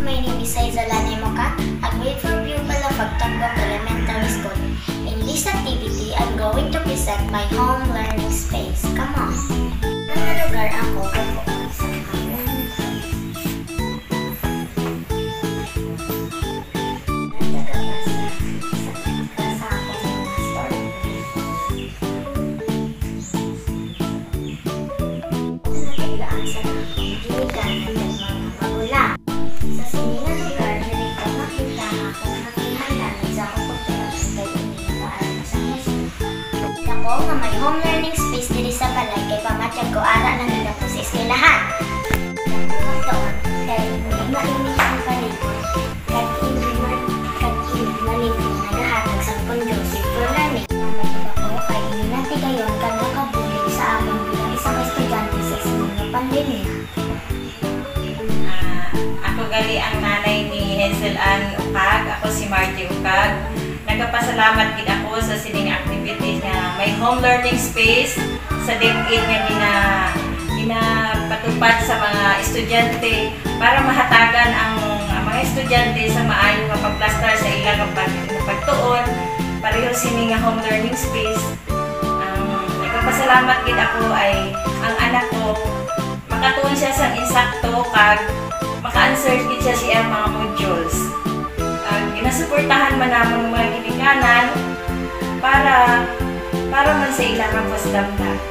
My name is Aizalane Moka. I grade 4 pupil of Agtanggong Elementary School. In this activity, I'm going to present my home learning space. Come on! Ano lugar ang kukupo Ako nga may home learning space diri sa balay kay pamatyag ko ara na nila po sa eskwelahan. Doon, kay mainit ang paligid. Kag hindi man, kag hindi malibig nagahatag sa si for learning. Namatid ako kay hindi natin gayon kag nakabulig sa amon bilang isang estudyante sa sinunod pandemya. Ah, ako gali ang nanay ni Hazel Ann Ukag. Ako si Margie Ukag. Nagpapasalamat gid ako sa sining activities nga may home learning space sa DepEd nga gina ginapatupad sa mga estudyante para mahatagan ang, ang mga estudyante sa maayo nga pagplastar sa ilang pag, pagtuon pareho sini nga home learning space ang nagpapasalamat gid ako ay ang anak ko makatuon siya sa insakto kag maka-answer gid siya siya mga modules. Ginasuportahan man namon ang mga ginikanan para para man sa ilang ang pasdamdam.